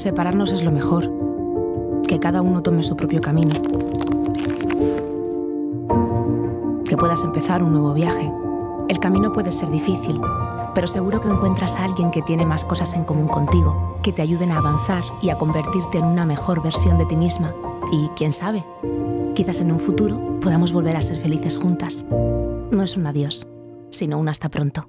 Separarnos es lo mejor. Que cada uno tome su propio camino. Que puedas empezar un nuevo viaje. El camino puede ser difícil, pero seguro que encuentras a alguien que tiene más cosas en común contigo, que te ayuden a avanzar y a convertirte en una mejor versión de ti misma. Y quién sabe, quizás en un futuro podamos volver a ser felices juntas. No es un adiós, sino un hasta pronto.